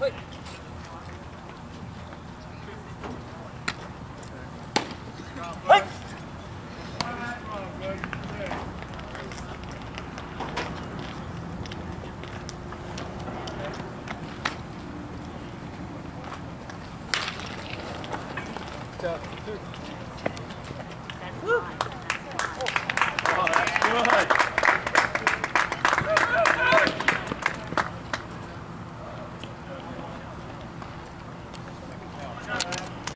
Wait. Hey! That's Woo. Wow, that's good.